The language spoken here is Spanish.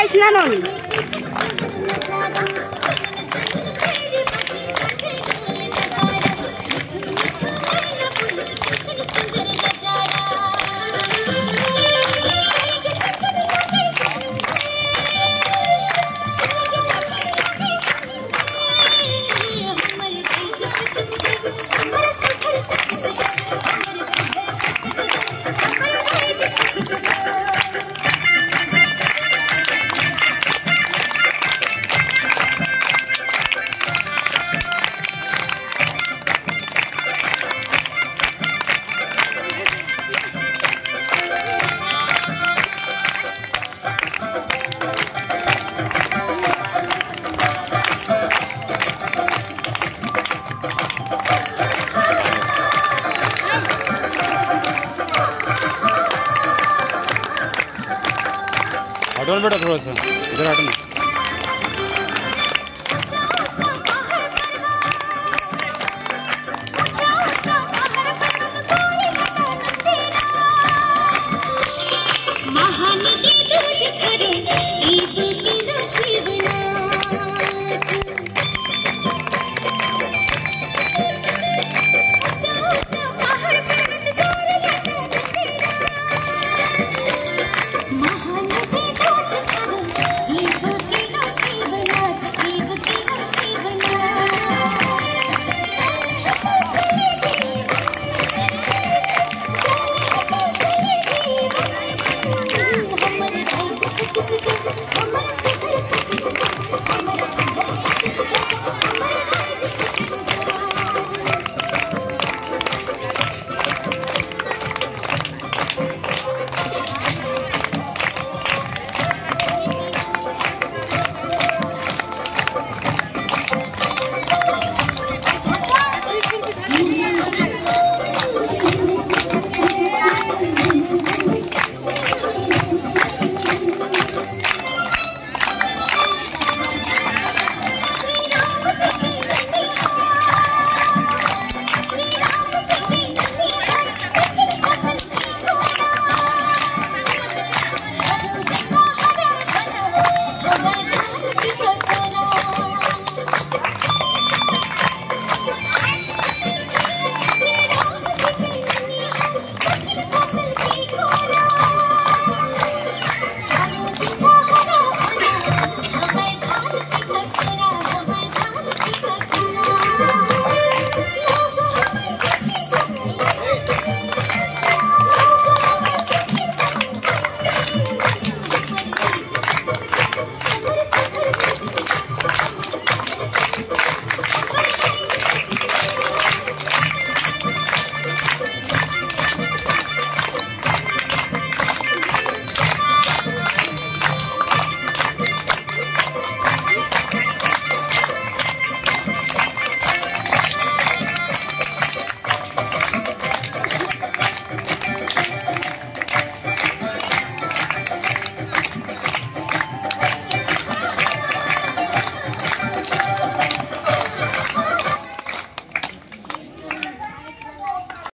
Guys, nanon. हटो बेटा थोड़ा सा इधर हटना